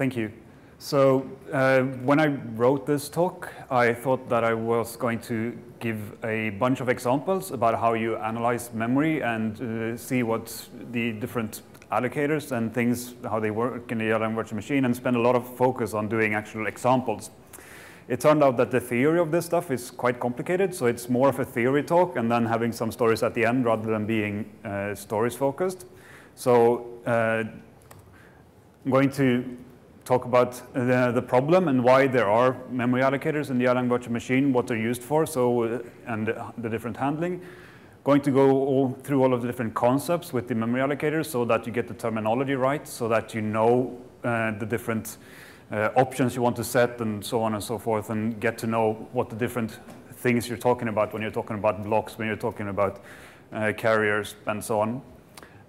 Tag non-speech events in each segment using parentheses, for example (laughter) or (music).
thank you. So uh, when I wrote this talk, I thought that I was going to give a bunch of examples about how you analyze memory and uh, see what the different allocators and things, how they work in the Erlang virtual machine and spend a lot of focus on doing actual examples. It turned out that the theory of this stuff is quite complicated, so it's more of a theory talk and then having some stories at the end rather than being uh, stories focused. So uh, I'm going to talk about the, the problem and why there are memory allocators in the Erlang virtual machine, what they're used for, so uh, and the different handling. Going to go all through all of the different concepts with the memory allocators so that you get the terminology right, so that you know uh, the different uh, options you want to set and so on and so forth, and get to know what the different things you're talking about when you're talking about blocks, when you're talking about uh, carriers, and so on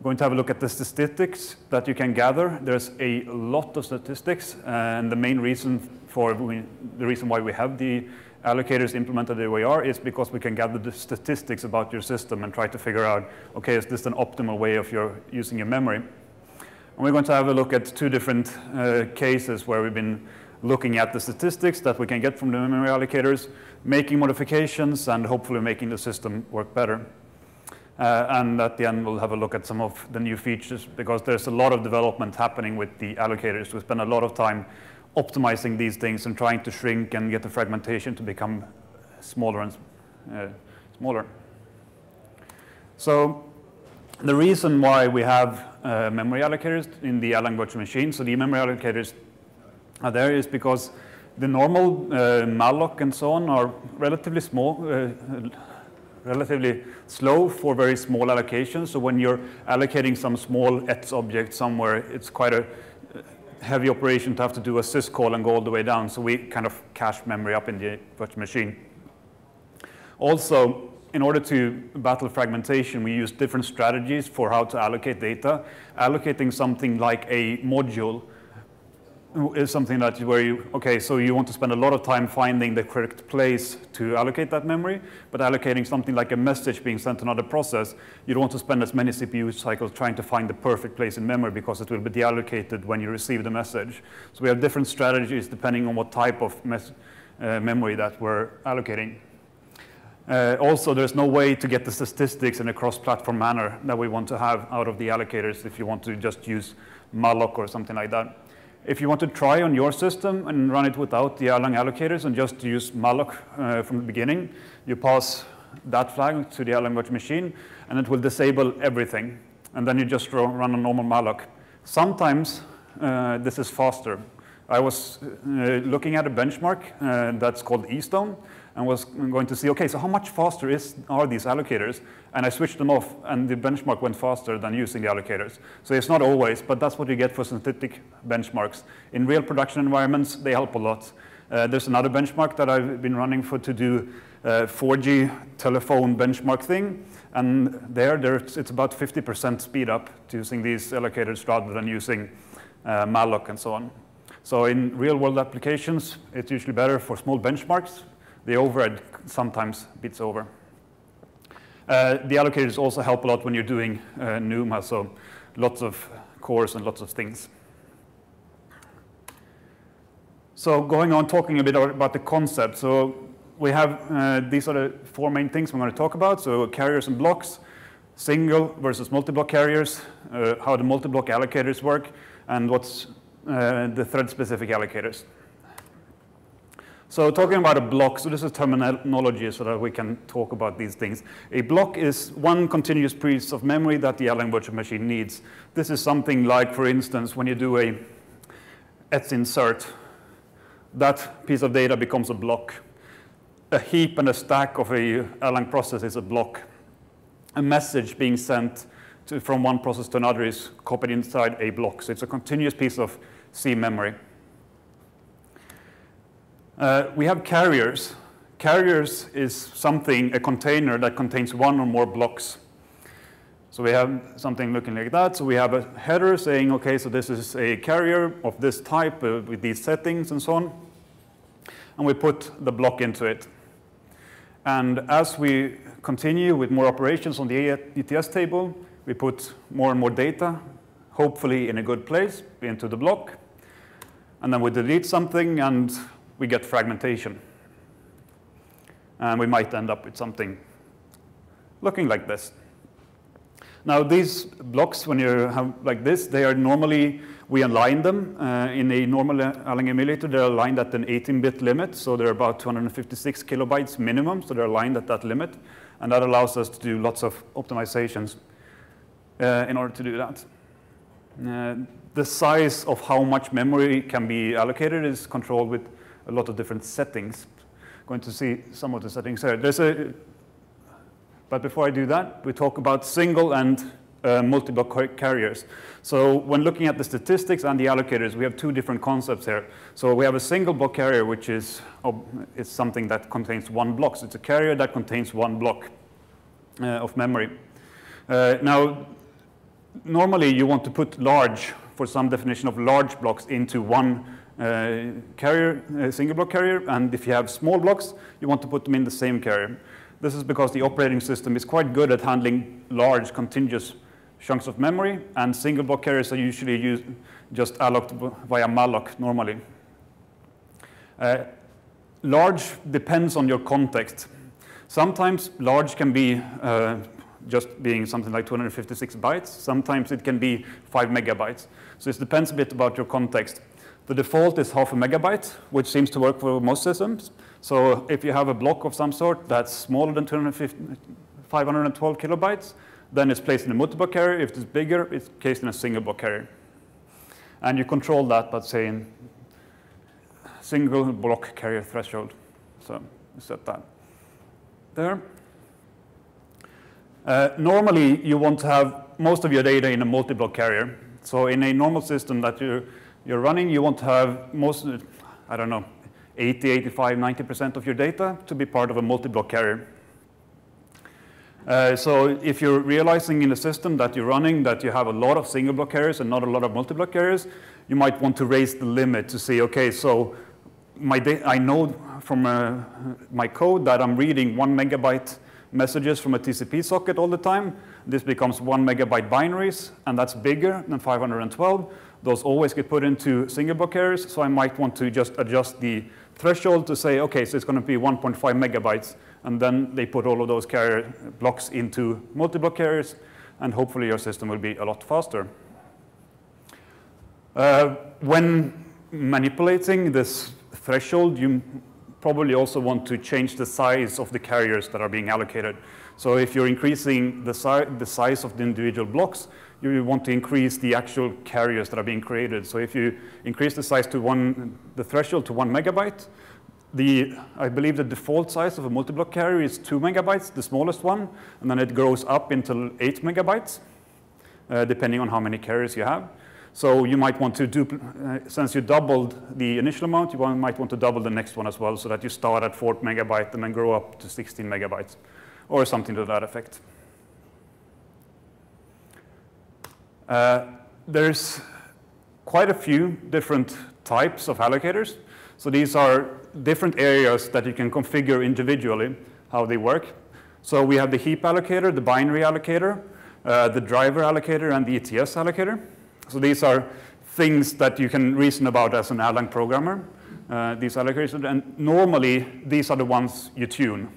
going to have a look at the statistics that you can gather. There's a lot of statistics, and the main reason for we, the reason why we have the allocators implemented the way are is because we can gather the statistics about your system and try to figure out, okay, is this an optimal way of your using your memory? And we're going to have a look at two different uh, cases where we've been looking at the statistics that we can get from the memory allocators, making modifications, and hopefully making the system work better. Uh, and at the end, we'll have a look at some of the new features because there's a lot of development happening with the allocators. We spend a lot of time optimizing these things and trying to shrink and get the fragmentation to become smaller and uh, smaller. So the reason why we have uh, memory allocators in the Erlang virtual machine, so the memory allocators are there is because the normal uh, malloc and so on are relatively small, uh, relatively slow for very small allocations. So when you're allocating some small ETS object somewhere, it's quite a uh, heavy operation to have to do a syscall and go all the way down. So we kind of cache memory up in the virtual machine. Also, in order to battle fragmentation, we use different strategies for how to allocate data. Allocating something like a module is something that where you, okay, so you want to spend a lot of time finding the correct place to allocate that memory, but allocating something like a message being sent to another process, you don't want to spend as many CPU cycles trying to find the perfect place in memory because it will be deallocated when you receive the message. So we have different strategies depending on what type of uh, memory that we're allocating. Uh, also, there's no way to get the statistics in a cross-platform manner that we want to have out of the allocators if you want to just use malloc or something like that. If you want to try on your system and run it without the Erlang allocators and just use malloc uh, from the beginning, you pass that flag to the Erlang virtual machine, and it will disable everything. And then you just run a normal malloc. Sometimes uh, this is faster. I was uh, looking at a benchmark uh, that's called eStone, and was going to see, okay, so how much faster is, are these allocators? And I switched them off, and the benchmark went faster than using the allocators. So it's not always, but that's what you get for synthetic benchmarks. In real production environments, they help a lot. Uh, there's another benchmark that I've been running for to do uh, 4G telephone benchmark thing. And there, it's about 50% speed up to using these allocators rather than using uh, malloc and so on. So in real world applications, it's usually better for small benchmarks the overhead sometimes beats over. Uh, the allocators also help a lot when you're doing uh, NUMA, so lots of cores and lots of things. So going on talking a bit about the concept. So we have, uh, these are the four main things we're going to talk about. So carriers and blocks, single versus multi-block carriers, uh, how the multi-block allocators work, and what's uh, the thread-specific allocators. So talking about a block, so this is terminology so that we can talk about these things. A block is one continuous piece of memory that the Erlang virtual machine needs. This is something like, for instance, when you do a ets insert, that piece of data becomes a block. A heap and a stack of a Erlang process is a block. A message being sent to, from one process to another is copied inside a block. So it's a continuous piece of C memory. Uh, we have carriers. Carriers is something, a container that contains one or more blocks. So we have something looking like that. So we have a header saying, okay, so this is a carrier of this type uh, with these settings and so on. And we put the block into it. And as we continue with more operations on the ETS table, we put more and more data, hopefully in a good place, into the block. and then we delete something, and we get fragmentation. And we might end up with something looking like this. Now these blocks, when you have like this, they are normally, we align them uh, in a normal Erlang emulator, they're aligned at an 18-bit limit, so they're about 256 kilobytes minimum, so they're aligned at that limit, and that allows us to do lots of optimizations uh, in order to do that. Uh, the size of how much memory can be allocated is controlled with a lot of different settings. Going to see some of the settings here. There's a, but before I do that, we talk about single and uh, carriers. So when looking at the statistics and the allocators, we have two different concepts here. So we have a single block carrier, which is oh, it's something that contains one block. So it's a carrier that contains one block uh, of memory. Uh, now, normally you want to put large, for some definition of large blocks, into one carrier, a single block carrier, and if you have small blocks, you want to put them in the same carrier. This is because the operating system is quite good at handling large contiguous chunks of memory, and single block carriers are usually used just allocated via malloc normally. Uh, large depends on your context. Sometimes large can be uh, just being something like 256 bytes. Sometimes it can be 5 megabytes. So it depends a bit about your context. The default is half a megabyte, which seems to work for most systems. So if you have a block of some sort that's smaller than 512 kilobytes, then it's placed in a multi-block carrier. If it's bigger, it's placed in a single block carrier. And you control that by saying single block carrier threshold. So you set that there. Uh, normally, you want to have most of your data in a multi-block carrier. So in a normal system that you're, you're running, you want to have most, I don't know, 80, 85, 90% of your data to be part of a multi-block carrier. Uh, so if you're realizing in the system that you're running that you have a lot of single block carriers and not a lot of multi-block carriers, you might want to raise the limit to say, okay, so my I know from uh, my code that I'm reading one megabyte messages from a TCP socket all the time. This becomes one megabyte binaries, and that's bigger than 512. Those always get put into single block carriers, so I might want to just adjust the threshold to say, okay, so it's going to be 1.5 megabytes, and then they put all of those carrier blocks into multi-block carriers, and hopefully your system will be a lot faster. Uh, when manipulating this threshold, you probably also want to change the size of the carriers that are being allocated. So if you're increasing the, si the size of the individual blocks, you want to increase the actual carriers that are being created. So if you increase the size to one, the threshold to one megabyte, the, I believe the default size of a multi-block carrier is two megabytes, the smallest one, and then it grows up until eight megabytes, uh, depending on how many carriers you have. So you might want to, do, uh, since you doubled the initial amount, you might want to double the next one as well so that you start at 4 megabyte and then grow up to 16 megabytes or something to that effect. Uh, there's quite a few different types of allocators. So these are different areas that you can configure individually how they work. So we have the heap allocator, the binary allocator, uh, the driver allocator, and the ETS allocator. So these are things that you can reason about as an Erlang programmer, uh, these allocators. And normally, these are the ones you tune.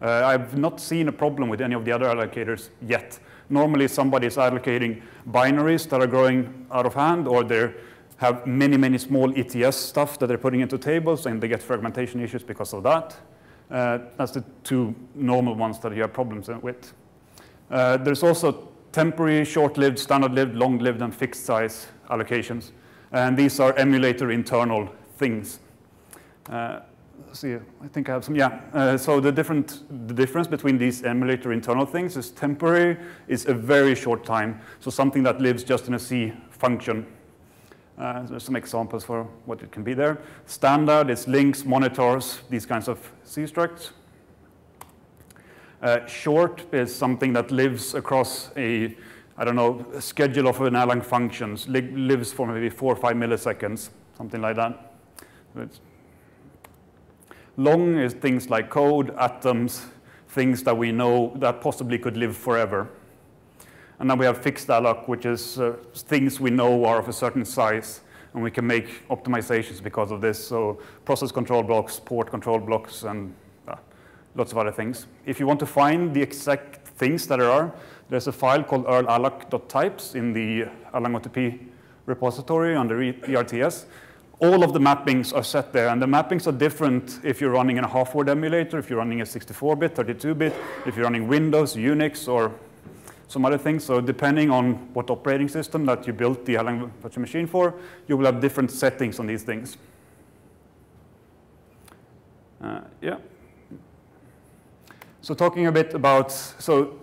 Uh, I've not seen a problem with any of the other allocators yet. Normally, somebody is allocating binaries that are growing out of hand, or they have many, many small ETS stuff that they're putting into tables, and they get fragmentation issues because of that. Uh, that's the two normal ones that you have problems with. Uh, there's also temporary, short-lived, standard-lived, long-lived, and fixed-size allocations. And these are emulator internal things. Uh, see, I think I have some, yeah. Uh, so the, different, the difference between these emulator internal things is temporary is a very short time. So something that lives just in a C function. Uh, there's some examples for what it can be there. Standard is links, monitors, these kinds of C structs. Uh, short is something that lives across a, I don't know, schedule of an Erlang functions, li lives for maybe four or five milliseconds, something like that. It's long is things like code, atoms, things that we know that possibly could live forever. And then we have fixed alloc, which is uh, things we know are of a certain size. and we can make optimizations because of this. So process control blocks, port control blocks, and uh, lots of other things. If you want to find the exact things that there are, there's a file called erl_alloc.types in the Erlang OTP repository under ERTS. All of the mappings are set there, and the mappings are different if you're running in a half-word emulator, if you're running a 64-bit, 32-bit, if you're running Windows, Unix, or some other things. So depending on what operating system that you built the Erlang virtual machine for, you will have different settings on these things. Uh, yeah. So talking a bit about, so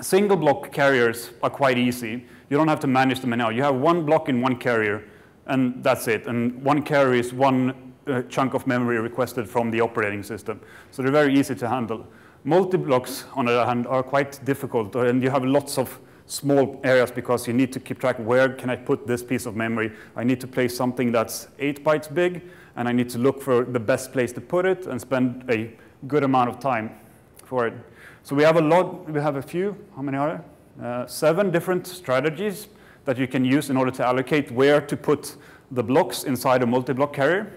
single block carriers are quite easy. You don't have to manage them now. You have one block in one carrier, and that's it. And one carrier is one uh, chunk of memory requested from the operating system. So they're very easy to handle. Multi-blocks, on the other hand, are quite difficult, uh, and you have lots of small areas because you need to keep track where can I put this piece of memory. I need to place something that's eight bytes big, and I need to look for the best place to put it and spend a good amount of time for it. So we have a lot, we have a few, how many are there? Uh, seven different strategies that you can use in order to allocate where to put the blocks inside a multi-block carrier.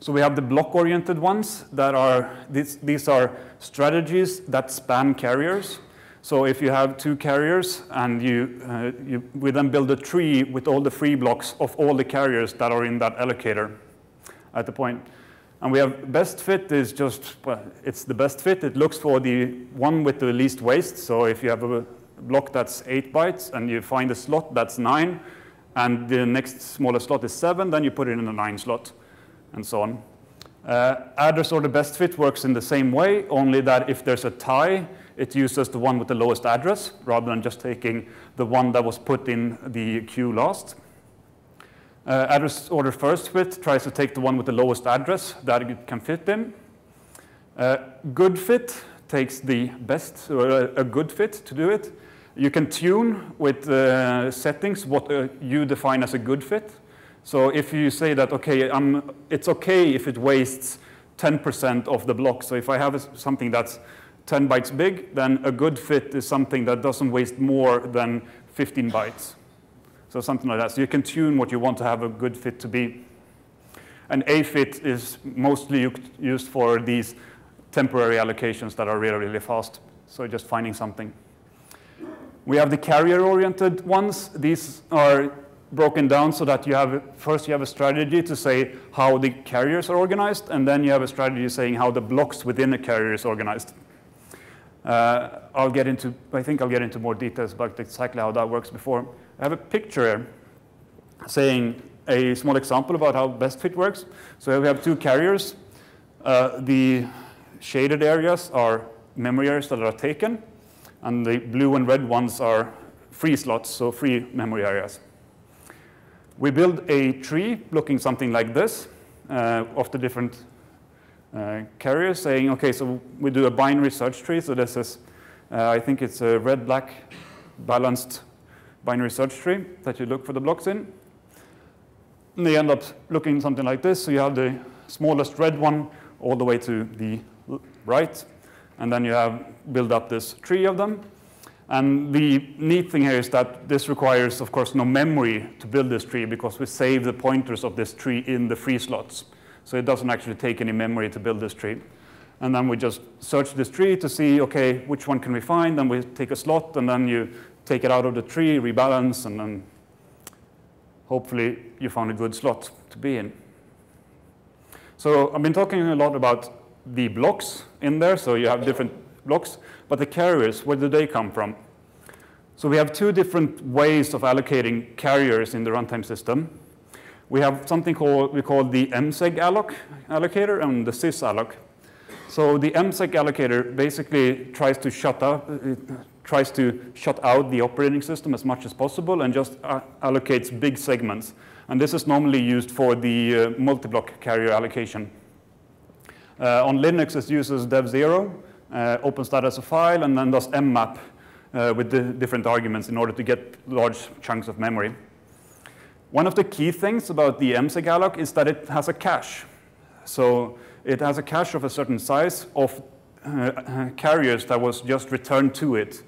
So we have the block-oriented ones that are, these, these are strategies that span carriers. So if you have two carriers and you, uh, you, we then build a tree with all the free blocks of all the carriers that are in that allocator at the point. And we have best fit is just, well, it's the best fit. It looks for the one with the least waste. So if you have a block that's eight bytes and you find a slot that's nine, and the next smallest slot is seven, then you put it in a nine slot and so on. Uh, address order best fit works in the same way, only that if there's a tie, it uses the one with the lowest address rather than just taking the one that was put in the queue last. Uh, address order first fit tries to take the one with the lowest address that it can fit in. Uh, good fit takes the best, or a good fit to do it. You can tune with uh, settings what uh, you define as a good fit. So if you say that, okay, I'm, it's okay if it wastes 10% of the block. So if I have something that's 10 bytes big, then a good fit is something that doesn't waste more than 15 bytes. So something like that. So you can tune what you want to have a good fit to be. And a fit is mostly used for these temporary allocations that are really, really fast. So just finding something. We have the carrier-oriented ones. These are broken down so that you have, first you have a strategy to say how the carriers are organized, and then you have a strategy saying how the blocks within the carrier is organized. Uh, I'll get into, I think I'll get into more details about exactly how that works before. I have a picture here saying a small example about how best fit works. So we have two carriers. Uh, the shaded areas are memory areas that are taken, and the blue and red ones are free slots, so free memory areas. We build a tree looking something like this uh, of the different uh, carriers saying, okay, so we do a binary search tree. So this is, uh, I think it's a red-black balanced binary search tree that you look for the blocks in. And they end up looking something like this. So you have the smallest red one all the way to the right. And then you have build up this tree of them. And the neat thing here is that this requires, of course, no memory to build this tree because we save the pointers of this tree in the free slots. So it doesn't actually take any memory to build this tree. And then we just search this tree to see, okay, which one can we find? And we take a slot, and then you take it out of the tree, rebalance, and then hopefully you found a good slot to be in. So I've been talking a lot about the blocks in there. So you have different blocks. But the carriers, where do they come from? So we have two different ways of allocating carriers in the runtime system. We have something called, we call the mseg alloc allocator and the sysalloc. So the mseg allocator basically tries to shut up, tries to shut out the operating system as much as possible and just uh, allocates big segments. And this is normally used for the uh, multi-block carrier allocation. Uh, on Linux, it uses dev0, uh, opens that as a file, and then does mmap uh, with the different arguments in order to get large chunks of memory. One of the key things about the msegalloc is that it has a cache. So it has a cache of a certain size of uh, carriers that was just returned to it.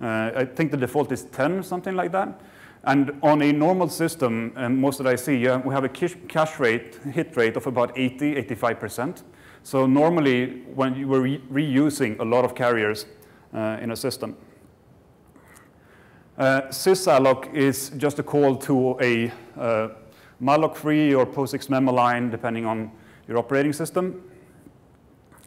Uh, I think the default is 10, something like that. And on a normal system, and most that I see, yeah, we have a cache rate, hit rate of about 80, 85%. So normally, when you were re reusing a lot of carriers uh, in a system. Uh, sysalloc is just a call to a uh, malloc-free or POSIX memalign, depending on your operating system.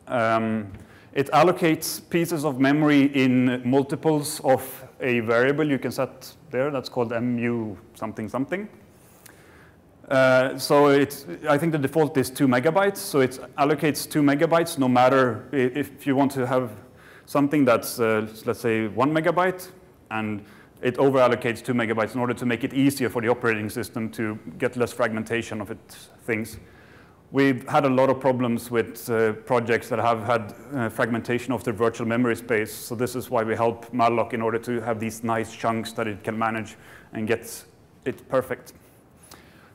Um, it allocates pieces of memory in multiples of a variable you can set there. That's called mu something something. Uh, so it's, I think the default is two megabytes. So it allocates two megabytes no matter if you want to have something that's, uh, let's say, one megabyte, and it over allocates two megabytes in order to make it easier for the operating system to get less fragmentation of its things. We've had a lot of problems with uh, projects that have had uh, fragmentation of their virtual memory space. So this is why we help malloc in order to have these nice chunks that it can manage and get it perfect.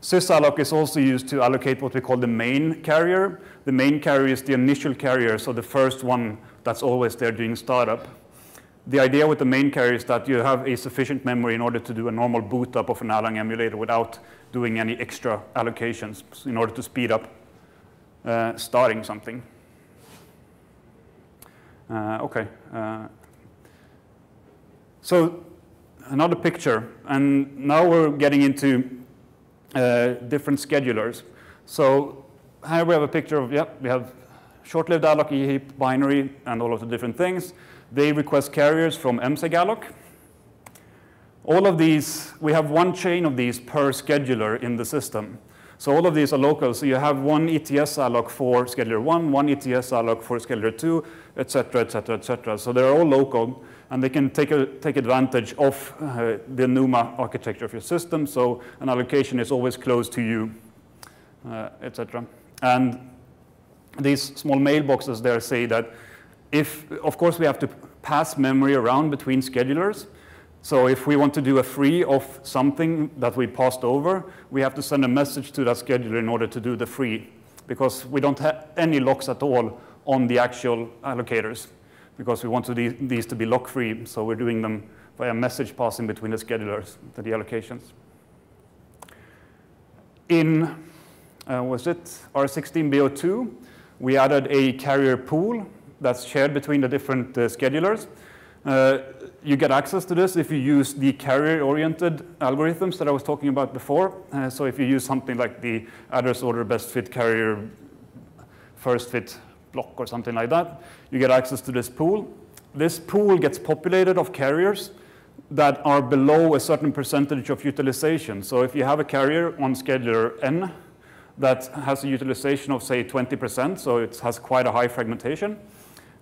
Sysalloc is also used to allocate what we call the main carrier. The main carrier is the initial carrier, so the first one that's always there during startup. The idea with the main carrier is that you have a sufficient memory in order to do a normal boot up of an Erlang emulator without doing any extra allocations in order to speed up uh, starting something. Uh, okay. Uh, so another picture, and now we're getting into uh, different schedulers. So here we have a picture of, yeah, we have short-lived alloc, heap, binary, and all of the different things. They request carriers from msegalloc. All of these, we have one chain of these per scheduler in the system. So all of these are local. So you have one ETS alloc for scheduler one, one ETS alloc for scheduler two, et cetera, et cetera, et cetera. So they're all local, and they can take, a, take advantage of uh, the NUMA architecture of your system. So an allocation is always close to you, uh, et cetera. And these small mailboxes there say that if, of course, we have to pass memory around between schedulers, so if we want to do a free of something that we passed over, we have to send a message to that scheduler in order to do the free, because we don't have any locks at all on the actual allocators, because we want to these to be lock-free, so we're doing them via message passing between the schedulers the allocations. In, uh, was it R16B02, we added a carrier pool that's shared between the different uh, schedulers. Uh, you get access to this if you use the carrier-oriented algorithms that I was talking about before. Uh, so if you use something like the address order best fit carrier first fit block or something like that, you get access to this pool. This pool gets populated of carriers that are below a certain percentage of utilization. So if you have a carrier on scheduler N that has a utilization of say 20%, so it has quite a high fragmentation,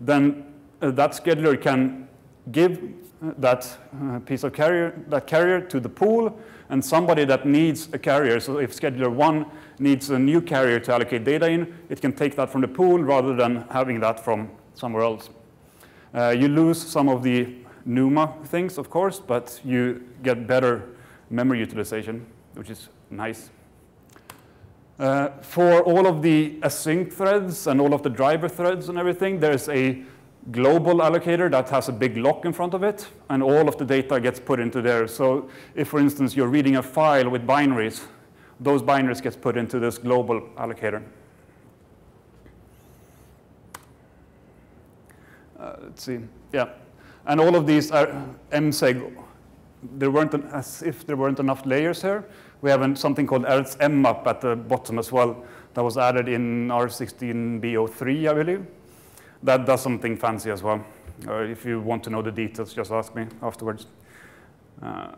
then uh, that scheduler can give that uh, piece of carrier, that carrier to the pool, and somebody that needs a carrier, so if scheduler one needs a new carrier to allocate data in, it can take that from the pool rather than having that from somewhere else. Uh, you lose some of the NUMA things, of course, but you get better memory utilization, which is nice. Uh, for all of the async threads and all of the driver threads and everything, there's a global allocator that has a big lock in front of it, and all of the data gets put into there. So if, for instance, you're reading a file with binaries, those binaries gets put into this global allocator. Uh, let's see, yeah. And all of these are MSEG. There weren't, an, as if there weren't enough layers here. We have an, something called ERTS mmap at the bottom as well that was added in R16B03, I believe that does something fancy as well. Uh, if you want to know the details, just ask me afterwards. Uh,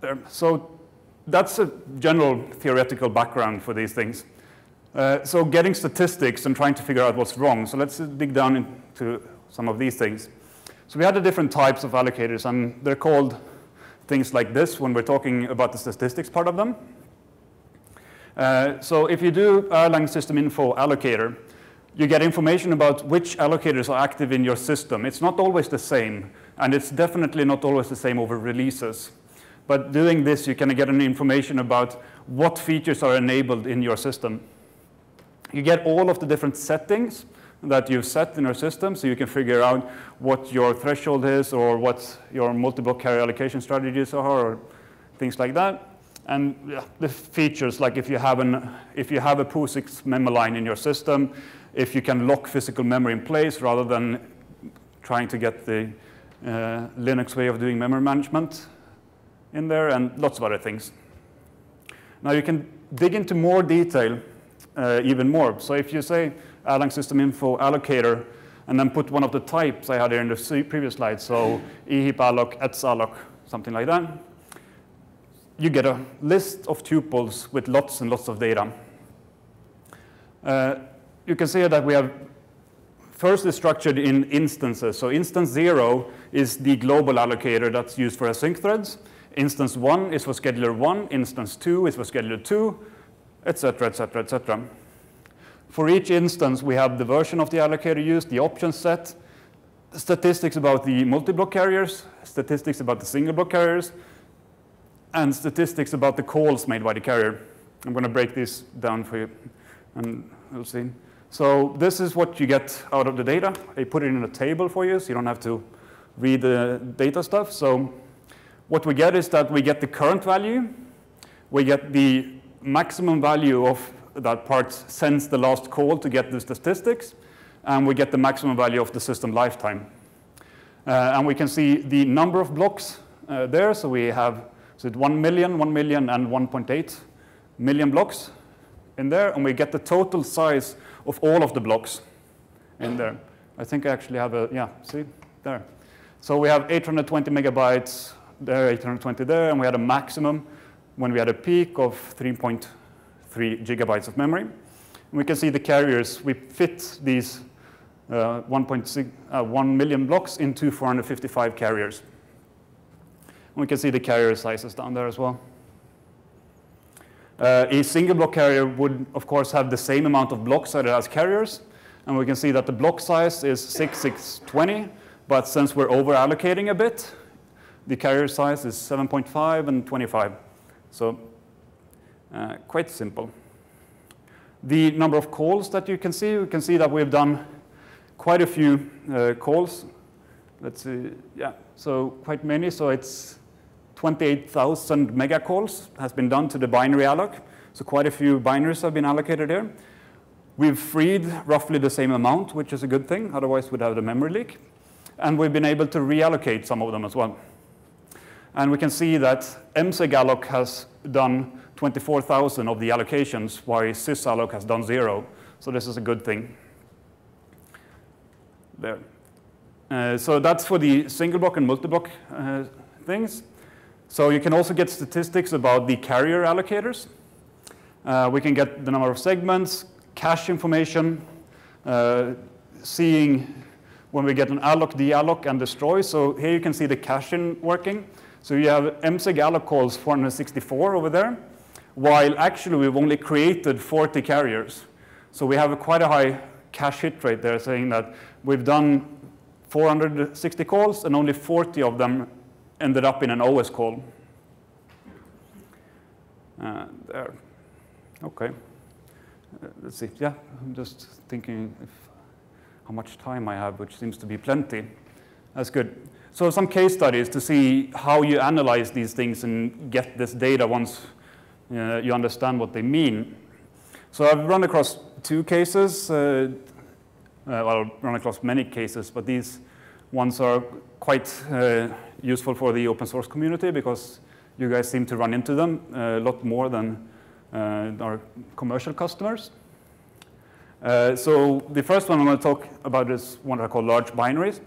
there. So that's a general theoretical background for these things. Uh, so getting statistics and trying to figure out what's wrong. So let's dig down into some of these things. So we had the different types of allocators, and they're called things like this when we're talking about the statistics part of them. Uh, so if you do Erlang system info allocator, you get information about which allocators are active in your system. It's not always the same, and it's definitely not always the same over releases. But doing this, you can get an information about what features are enabled in your system. You get all of the different settings that you've set in your system, so you can figure out what your threshold is or what your multiple carrier allocation strategies are, or things like that. And the features, like if you have an if you have a POSIX memalign in your system, if you can lock physical memory in place rather than trying to get the uh, Linux way of doing memory management in there, and lots of other things. Now you can dig into more detail uh, even more. So if you say Erlang system info allocator, and then put one of the types I had here in the previous slide, so eheap alloc, etsalloc, something like that, you get a list of tuples with lots and lots of data. Uh, you can see that we have first is structured in instances. So instance zero is the global allocator that's used for async threads. Instance one is for scheduler one. Instance two is for scheduler two, etc., etc., etc. For each instance, we have the version of the allocator used, the option set, statistics about the multi-block carriers, statistics about the single block carriers, and statistics about the calls made by the carrier. I'm going to break this down for you, and we'll see. So this is what you get out of the data. I put it in a table for you, so you don't have to read the data stuff. So what we get is that we get the current value, we get the maximum value of that part since the last call to get the statistics, and we get the maximum value of the system lifetime. Uh, and we can see the number of blocks uh, there. So we have so 1 million, 1 million, and 1.8 million blocks in there, and we get the total size of all of the blocks in there. I think I actually have a, yeah, see, there. So we have 820 megabytes there, 820 there, and we had a maximum when we had a peak of 3.3 gigabytes of memory. And we can see the carriers, we fit these uh, 1.6, uh, 1 million blocks into 455 carriers. And we can see the carrier sizes down there as well. Uh, a single block carrier would, of course, have the same amount of blocks that it has carriers. And we can see that the block size is 6620, but since we're over allocating a bit, the carrier size is 7.5 and 25. So uh, quite simple. The number of calls that you can see, you can see that we've done quite a few uh, calls. Let's see, yeah, so quite many. So it's 28,000 mega calls has been done to the binary alloc. So quite a few binaries have been allocated here. We've freed roughly the same amount, which is a good thing. Otherwise, we'd have the memory leak. And we've been able to reallocate some of them as well. And we can see that msegalloc has done 24,000 of the allocations, while sysalloc has done zero. So this is a good thing. There. Uh, so that's for the single block and multi-block uh, things. So you can also get statistics about the carrier allocators. Uh, we can get the number of segments, cache information, uh, seeing when we get an alloc, dealloc, and destroy. So here you can see the caching working. So you have mseg alloc calls 464 over there, while actually we've only created 40 carriers. So we have a quite a high cache hit rate there, saying that we've done 460 calls and only 40 of them ended up in an OS call. Uh, there. Okay. Uh, let's see. Yeah, I'm just thinking if, how much time I have, which seems to be plenty. That's good. So some case studies to see how you analyze these things and get this data once uh, you understand what they mean. So I've run across two cases. Uh, uh, well, I've run across many cases, but these ones are quite uh, useful for the open source community because you guys seem to run into them a lot more than uh, our commercial customers. Uh, so the first one I'm going to talk about is one I call large binaries.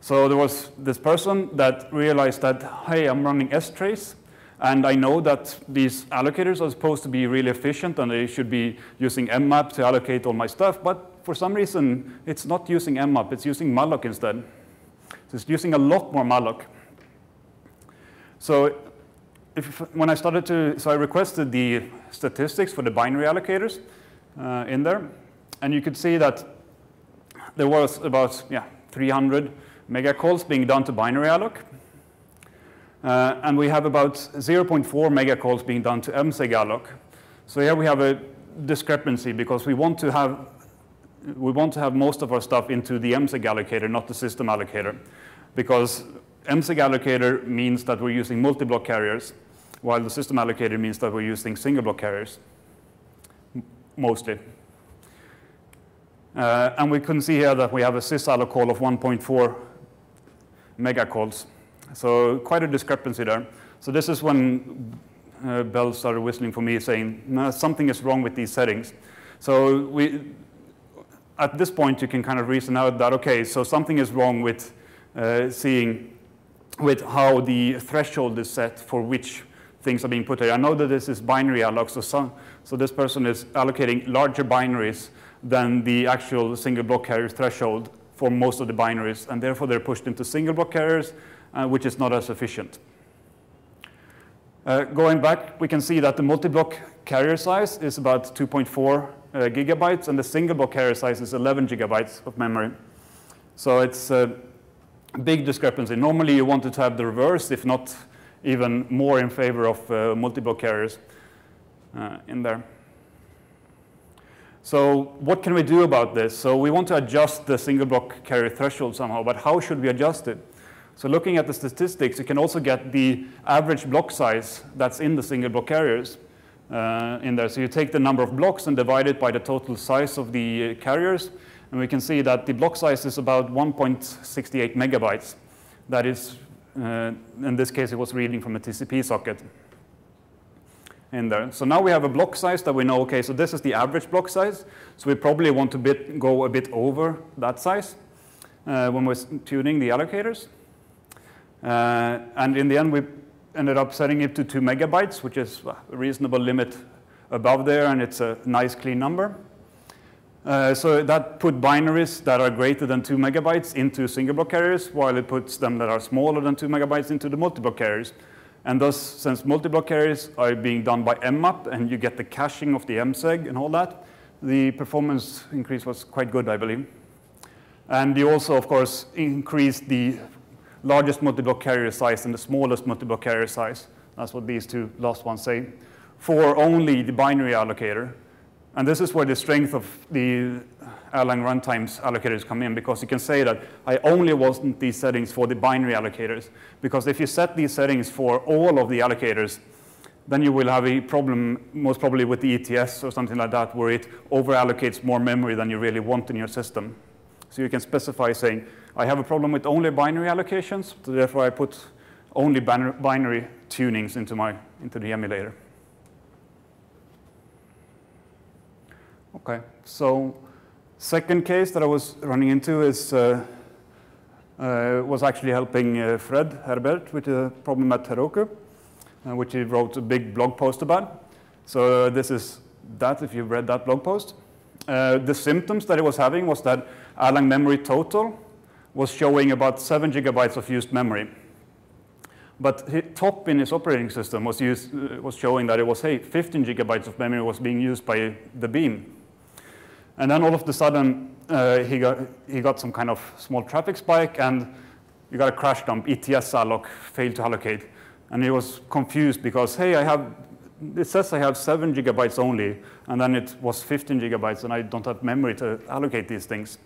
So there was this person that realized that, hey, I'm running strace, and I know that these allocators are supposed to be really efficient and they should be using mmap to allocate all my stuff, but for some reason, it's not using mmap, it's using malloc instead. It's using a lot more malloc. So if, when I started to, so I requested the statistics for the binary allocators uh, in there, and you could see that there was about yeah 300 megacalls being done to binary alloc, uh, and we have about 0.4 megacalls being done to msegalloc. So here we have a discrepancy because we want to have we want to have most of our stuff into the mseg allocator, not the system allocator, because mseg allocator means that we're using multi-block carriers, while the system allocator means that we're using single block carriers, mostly. Uh, and we can see here that we have a sysalloc call of 1.4 megacalls. So quite a discrepancy there. So this is when uh, Bell started whistling for me saying, something is wrong with these settings. So we, at this point, you can kind of reason out that, okay, so something is wrong with uh, seeing with how the threshold is set for which things are being put there. I know that this is binary alloc, so, some, so this person is allocating larger binaries than the actual single block carrier threshold for most of the binaries, and therefore they're pushed into single block carriers, uh, which is not as efficient. Uh, going back, we can see that the multi-block carrier size is about 2.4 uh, gigabytes, and the single block carrier size is 11 gigabytes of memory. So it's a big discrepancy. Normally, you wanted to have the reverse, if not even more in favor of uh, carriers uh, in there. So what can we do about this? So we want to adjust the single block carrier threshold somehow, but how should we adjust it? So looking at the statistics, you can also get the average block size that's in the single block carriers uh, in there. So you take the number of blocks and divide it by the total size of the uh, carriers, and we can see that the block size is about 1.68 megabytes. That is, uh, in this case, it was reading from a TCP socket in there. So now we have a block size that we know, okay, so this is the average block size. So we probably want to bit, go a bit over that size uh, when we're tuning the allocators. Uh, and in the end, we ended up setting it to two megabytes, which is a reasonable limit above there, and it's a nice clean number. Uh, so that put binaries that are greater than two megabytes into single block carriers, while it puts them that are smaller than two megabytes into the multi-block carriers. And thus, since multi-block carriers are being done by mmap, and you get the caching of the mseg and all that, the performance increase was quite good, I believe. And you also, of course, increased the largest multi-block carrier size and the smallest multi-block carrier size. That's what these two last ones say. For only the binary allocator. And this is where the strength of the Erlang runtimes allocators come in, because you can say that I only want these settings for the binary allocators. Because if you set these settings for all of the allocators, then you will have a problem, most probably with the ETS or something like that, where it over-allocates more memory than you really want in your system. So you can specify saying, I have a problem with only binary allocations, so therefore I put only binary tunings into, my, into the emulator. Okay, so second case that I was running into is uh, uh, was actually helping uh, Fred Hebert with a problem at Heroku, uh, which he wrote a big blog post about. So this is that, if you've read that blog post. Uh, the symptoms that he was having was that Erlang memory total was showing about 7 gigabytes of used memory. But top in his operating system was, used, uh, was showing that it was, hey, 15 gigabytes of memory was being used by the beam. And then all of a sudden, uh, he, got, he got some kind of small traffic spike, and you got a crash dump, ETS alloc failed to allocate. And he was confused because, hey, I have, it says I have 7 gigabytes only, and then it was 15 gigabytes, and I don't have memory to allocate these things.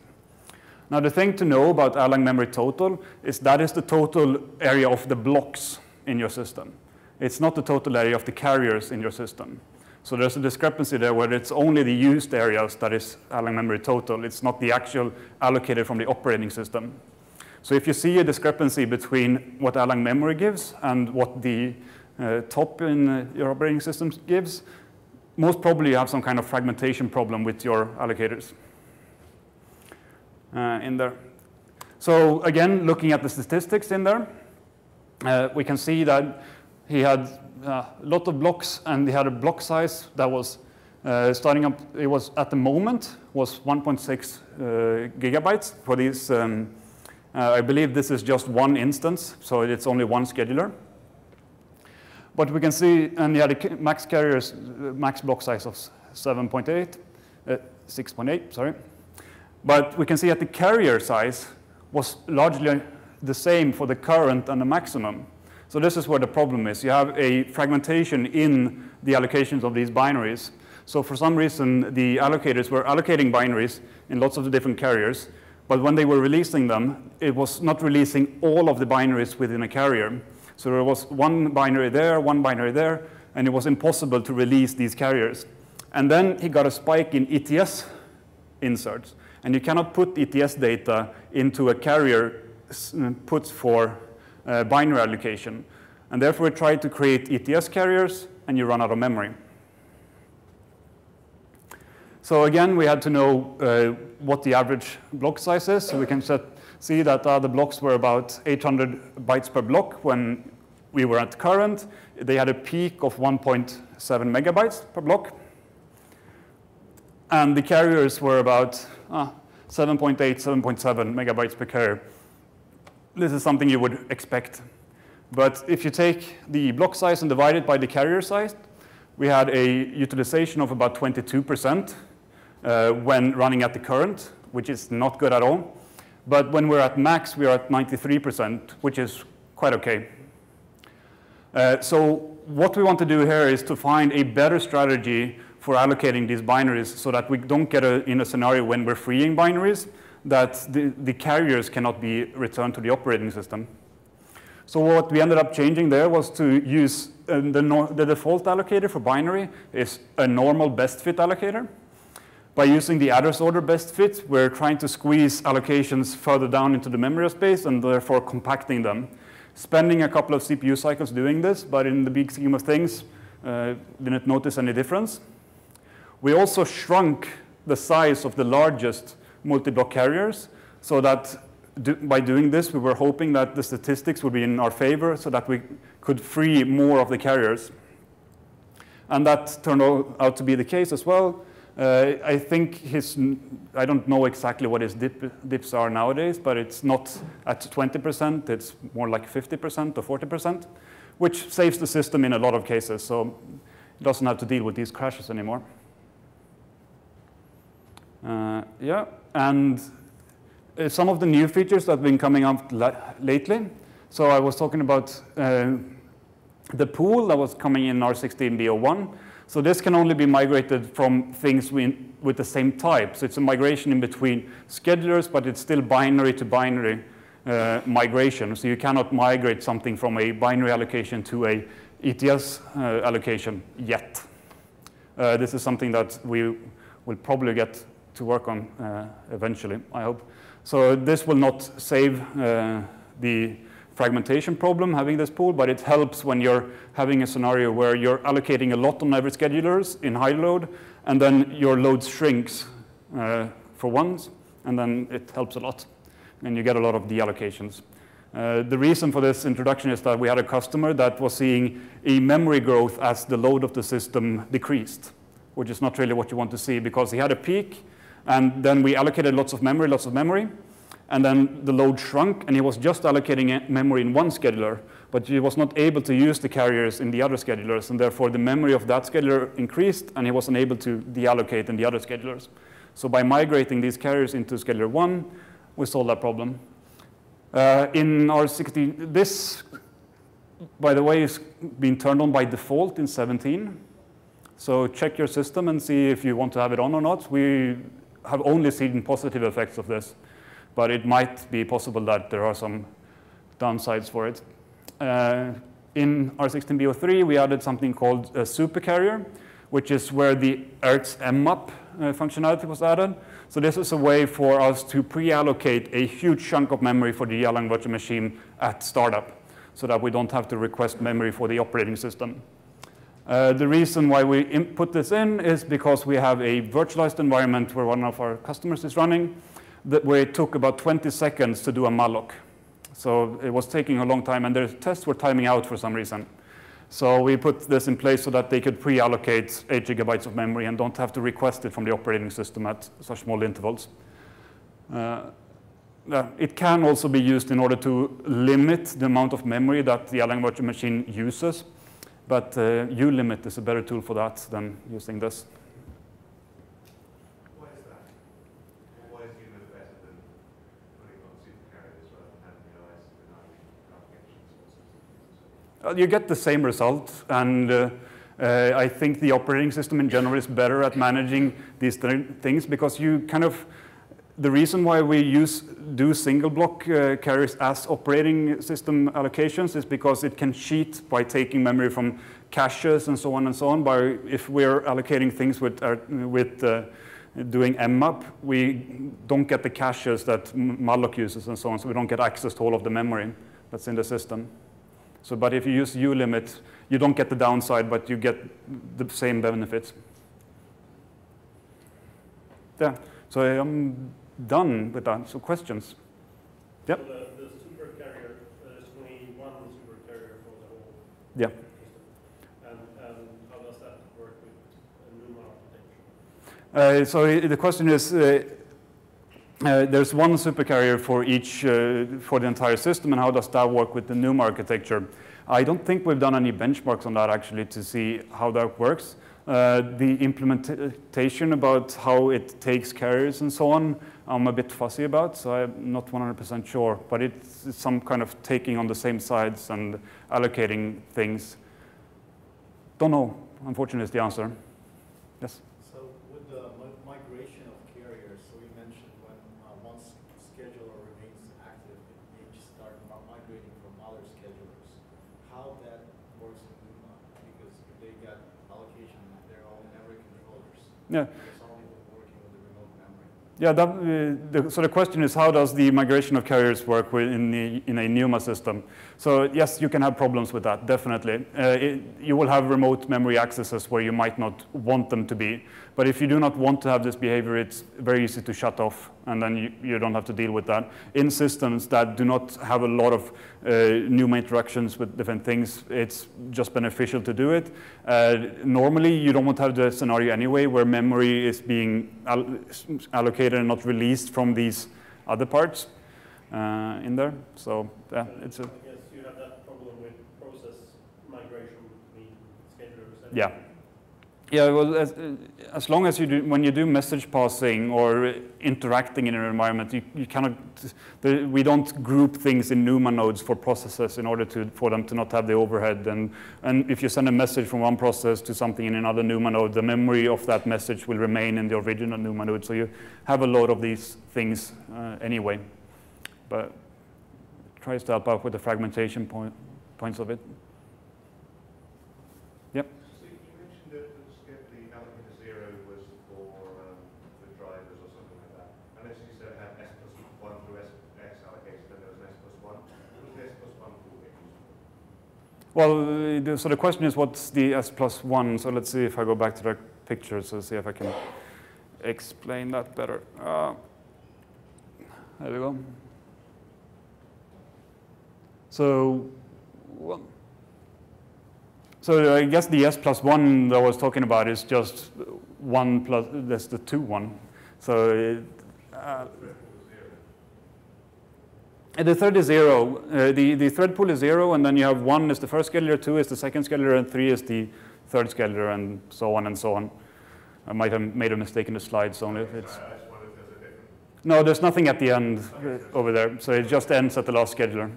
Now the thing to know about Erlang memory total is that is the total area of the blocks in your system. It's not the total area of the carriers in your system. So there's a discrepancy there where it's only the used areas that is Erlang memory total. It's not the actual allocated from the operating system. So if you see a discrepancy between what Erlang memory gives and what the uh, top in uh, your operating system gives, most probably you have some kind of fragmentation problem with your allocators. Uh, in there. So again, looking at the statistics in there, uh, we can see that he had a lot of blocks and they had a block size that was uh, starting up, it was at the moment was 1.6 uh, gigabytes for these. Um, uh, I believe this is just one instance, so it's only one scheduler. But we can see, and he had a max carriers, max block size of 7.8, 6.8, sorry. But we can see that the carrier size was largely the same for the current and the maximum. So this is where the problem is. You have a fragmentation in the allocations of these binaries. So for some reason, the allocators were allocating binaries in lots of the different carriers, but when they were releasing them, it was not releasing all of the binaries within a carrier. So there was one binary there, one binary there, and it was impossible to release these carriers. And then he got a spike in ETS inserts. And you cannot put ETS data into a carrier uh, put for uh, binary allocation. And therefore, we tried to create ETS carriers, and you run out of memory. So again, we had to know uh, what the average block size is. So we can set, see that uh, the blocks were about 800 bytes per block when we were at current. They had a peak of 1.7 megabytes per block. And the carriers were about uh, 7.8, 7.7 megabytes per carrier. This is something you would expect. But if you take the block size and divide it by the carrier size, we had a utilization of about 22% uh, when running at the current, which is not good at all. But when we're at max, we are at 93%, which is quite okay. Uh, so what we want to do here is to find a better strategy for allocating these binaries so that we don't get a, in a scenario when we're freeing binaries that the, the carriers cannot be returned to the operating system. So what we ended up changing there was to use uh, the, the default allocator for binary is a normal best fit allocator. By using the address order best fit, we're trying to squeeze allocations further down into the memory space and therefore compacting them. Spending a couple of CPU cycles doing this, but in the big scheme of things, uh, didn't notice any difference. We also shrunk the size of the largest multi-block carriers so that do, by doing this, we were hoping that the statistics would be in our favor so that we could free more of the carriers. And that turned out to be the case as well. Uh, I think his, I don't know exactly what his dip, dips are nowadays, but it's not at 20%, it's more like 50% or 40%, which saves the system in a lot of cases, so it doesn't have to deal with these crashes anymore. Uh, yeah, and uh, some of the new features that have been coming up lately. So I was talking about uh, the pool that was coming in R16B01. So this can only be migrated from things with the same type. So it's a migration in between schedulers, but it's still binary to binary uh, migration. So you cannot migrate something from a binary allocation to a ETS uh, allocation yet. Uh, this is something that we will probably get to work on uh, eventually, I hope. So this will not save uh, the fragmentation problem having this pool, but it helps when you're having a scenario where you're allocating a lot on every schedulers in high load, and then your load shrinks uh, for once, and then it helps a lot, and you get a lot of deallocations. Uh, the reason for this introduction is that we had a customer that was seeing a memory growth as the load of the system decreased, which is not really what you want to see because he had a peak, and then we allocated lots of memory, lots of memory, and then the load shrunk, and he was just allocating memory in one scheduler, but he was not able to use the carriers in the other schedulers, and therefore the memory of that scheduler increased, and he wasn't able to deallocate in the other schedulers. So by migrating these carriers into scheduler one, we solved that problem. Uh, in R16, this, by the way, is being turned on by default in 17. So check your system and see if you want to have it on or not. We have only seen positive effects of this but it might be possible that there are some downsides for it. Uh, in R16B03, we added something called a supercarrier, which is where the ERTS mmap uh, functionality was added. So this is a way for us to pre-allocate a huge chunk of memory for the Erlang virtual machine at startup, so that we don't have to request memory for the operating system. Uh, the reason why we put this in is because we have a virtualized environment where one of our customers is running, that where it took about 20 seconds to do a malloc. So it was taking a long time, and their tests were timing out for some reason. So we put this in place so that they could pre-allocate 8 gigabytes of memory and don't have to request it from the operating system at such small intervals. Uh, it can also be used in order to limit the amount of memory that the virtual machine uses, but uh, ulimit is a better tool for that than using this. You get the same result, and uh, uh, I think the operating system in general is better at managing these th things because you kind of the reason why we use do single block uh, carriers as operating system allocations is because it can cheat by taking memory from caches and so on and so on. By if we're allocating things with uh, with uh, doing mmap, we don't get the caches that malloc uses and so on, so we don't get access to all of the memory that's in the system. So, but if you use ulimit, you don't get the downside, but you get the same benefits. Yeah, so I'm done with that. So questions? Yep. So the, the super there's only one super carrier for the whole Yeah. And, and how does that work with a NUMA architecture? Uh, so the question is, uh, uh, there's one supercarrier for each, uh, for the entire system, and how does that work with the NUMA architecture? I don't think we've done any benchmarks on that actually to see how that works. Uh, the implementation about how it takes carriers and so on, I'm a bit fussy about, so I'm not 100% sure. But it's it's some kind of taking on the same sides and allocating things. Don't know, unfortunately, is the answer. Yes? So with the mi- migration of carriers, so you mentioned when uh, one s- scheduler remains active, it may just start mi- migrating from other schedulers. How that works in NUMA, because if they got allocation, they're all memory controllers. Yeah. Yeah, that, uh, the, so the question is how does the migration of carriers work in, the, in a NUMA system? So yes, you can have problems with that, definitely. Uh, it, you will have remote memory accesses where you might not want them to be. But if you do not want to have this behavior, it's very easy to shut off, and then you, you don't have to deal with that. In systems that do not have a lot of uh, NUMA interactions with different things, it's just beneficial to do it. Uh, normally, you don't want to have the scenario anyway where memory is being al allocated and not released from these other parts uh, in there. So yeah, it's a I guess you have that problem with process migration between schedulers. and- Yeah. Yeah, well, as, as long as you do, when you do message passing or interacting in an environment, you, you cannot, the, we don't group things in NUMA nodes for processes in order to, for them to not have the overhead. And, and if you send a message from one process to something in another NUMA node, the memory of that message will remain in the original NUMA node. So you have a lot of these things uh, anyway. But tries to help out with the fragmentation point, points of it. So you mentioned that the skip, the allocator zero was for um, the drivers or something like that. And as you said, had S plus one through S, X allocated, then there was an S plus one. What was the S plus one for get used for? Well, the, so the question is what's the S plus one? So let's see if I go back to the picture, so see if I can explain that better. Uh, there we go. So, well, so I guess the S plus one that I was talking about is just one plus, that's the two one. So it, uh, and the third is zero. Uh, the, the thread pool is zero, and then you have one is the first scheduler, two is the second scheduler, and three is the third scheduler, and so on and so on. I might have made a mistake in the slides only if it's. No, there's nothing at the end uh, over there, so it just ends at the last scheduler.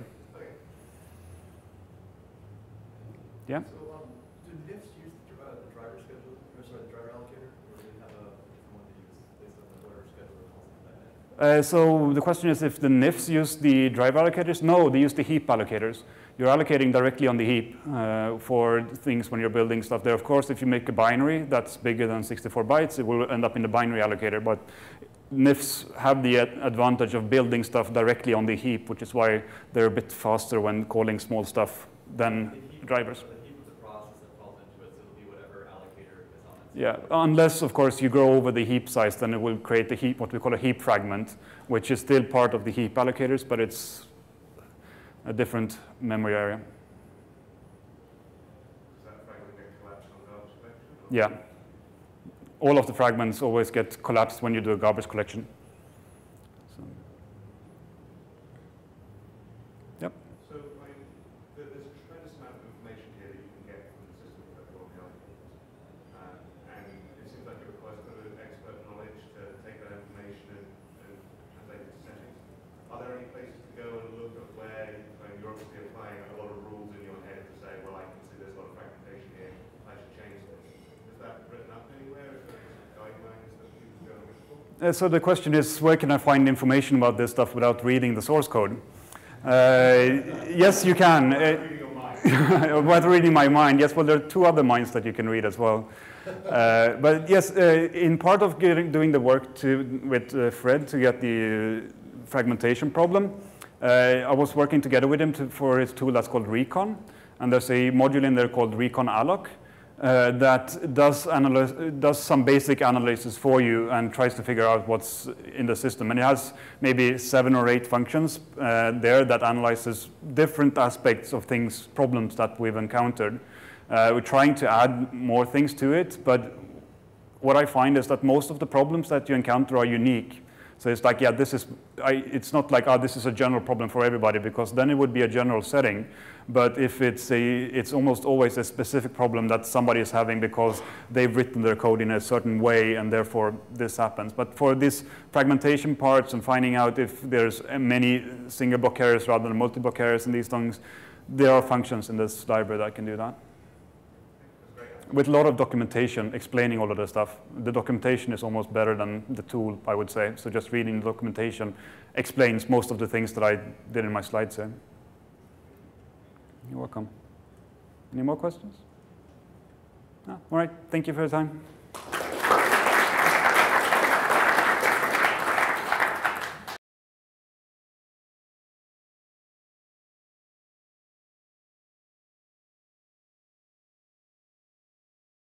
Yeah? So, um, do NIFs use the, dri- uh, the driver schedule, or sorry, the driver allocator, or do they have a different one they use based on the driver schedule or something like that? Uh, so the question is if the NIFs use the drive allocators? No, they use the heap allocators. You're allocating directly on the heap uh, for things when you're building stuff there. Of course, if you make a binary that's bigger than 64 bytes, it will end up in the binary allocator. But NIFs have the advantage of building stuff directly on the heap, which is why they're a bit faster when calling small stuff than drivers. The heap is the process that falls into it, so it'll be whatever allocator is on it. Yeah, unless, of course, you grow over the heap size, then it will create a heap, what we call a heap fragment, which is still part of the heap allocators, but it's a different memory area. Does that fragment get collapsed on garbage collection? or- Yeah. All of the fragments always get collapsed when you do a garbage collection. So, So, I mean, there- there's a tremendous amount of information here that you can get from the system that you're on the algorithms. Uh, and it seems like it requires kind of expert knowledge to take that information and, and translate it to settings. Are there any places to go and look at where, I mean, you're obviously applying a lot of rules in your head to say, well, I can see there's a lot of fragmentation here, I should change this. Is that written up anywhere? Is there some guidelines that people go and look for? Uh, so the question is, where can I find information about this stuff without reading the source code? Uh, yes, you can. Uh, (laughs) without reading my mind, yes. Well, there are two other minds that you can read as well. Uh, but yes, uh, in part of getting, doing the work to, with uh, Fred to get the fragmentation problem, I was working together with him to, for his tool that's called Recon. And there's a module in there called Recon Alloc, uh, that does, does some basic analysis for you and tries to figure out what's in the system. And it has maybe seven or eight functions uh, there that analyzes different aspects of things, problems that we've encountered. Uh, we're trying to add more things to it, but what I find is that most of the problems that you encounter are unique. So it's like, yeah, this is, I, it's not like, oh, this is a general problem for everybody, because then it would be a general setting. But if it's a, it's almost always a specific problem that somebody is having because they've written their code in a certain way, and therefore this happens. But for these fragmentation parts and finding out if there's many single block rather than multi-block carriers in these things, there are functions in this library that can do that with a lot of documentation explaining all of this stuff. The documentation is almost better than the tool, I would say. So just reading the documentation explains most of the things that I did in my slides here. You're welcome. Any more questions? No? all right, thank you for your time.